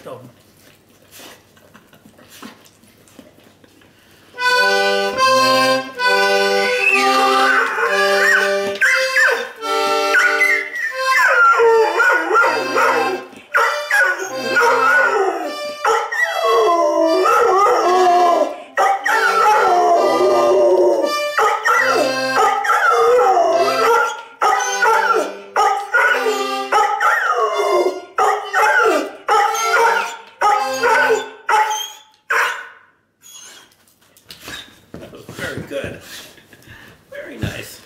Então, good. Very nice.